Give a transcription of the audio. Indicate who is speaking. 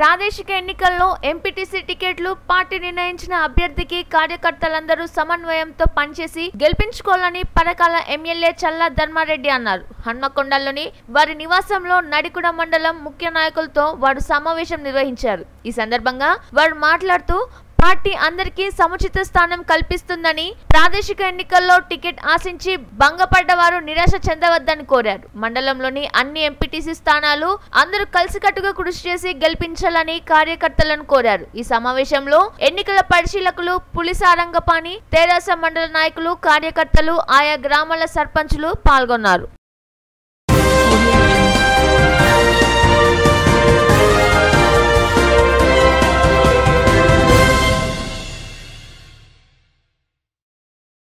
Speaker 1: ప్రాదేశిక ఎన్నికల్లో ఎంపీటీసీ టికెట్లు పార్టీ నిర్ణయించిన అభ్యర్థికి కార్యకర్తలందరూ సమన్వయంతో పనిచేసి గెలిపించుకోవాలని పరకాల ఎమ్మెల్యే చల్లా ధర్మారెడ్డి అన్నారు. హన్మకొండలోని వారి నివాసంలో నడికుడ మండలం ముఖ్య నాయకులతో వారు సమావేశం నిర్వహించారు. ఈ సందర్భంగా వారు మాట్లాడుతూ పార్టీ అందరికీ సముచిత స్థానం కల్పిస్తుందని ప్రాదేశిక ఎన్నికల్లో టికెట్ ఆశించి భంగపడ్డవారు నిరాశ చెందవద్దని కోరారు. మండలంలోని అన్ని ఎంపీటీసీ స్థానాలు అందరూ కలిసికట్టుగా కృషి చేసి గెలిపించాలని కార్యకర్తలను కోరారు. ఈ సమావేశంలో ఎన్నికల పరిశీలకులు పులిసారంగపాణి తెరాస మండల నాయకులు కార్యకర్తలు ఆయా గ్రామాల సర్పంచులు పాల్గొన్నారు.